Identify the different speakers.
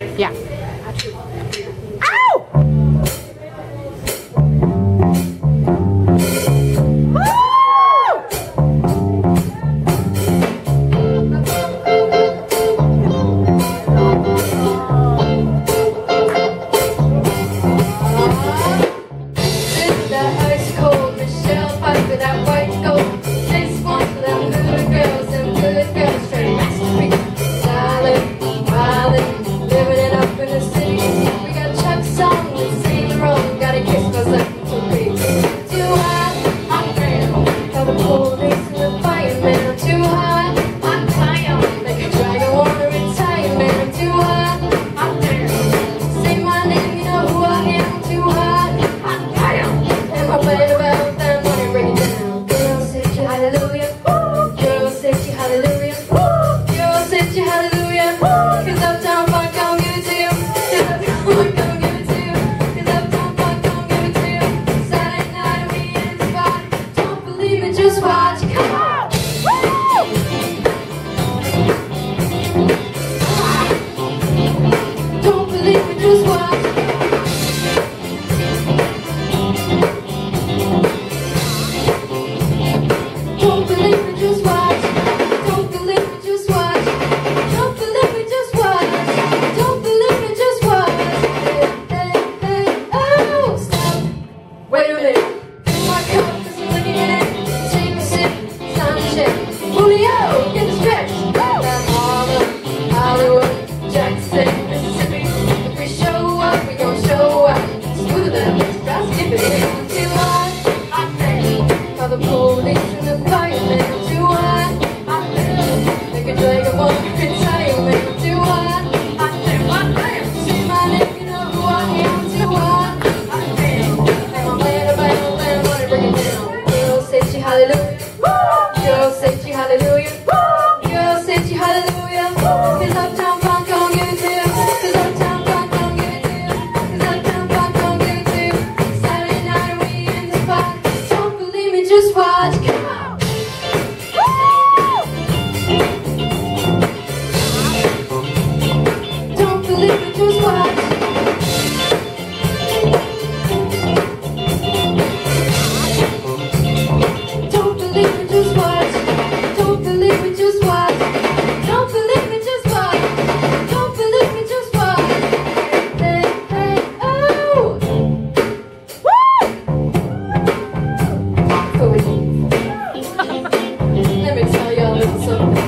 Speaker 1: Yeah.
Speaker 2: also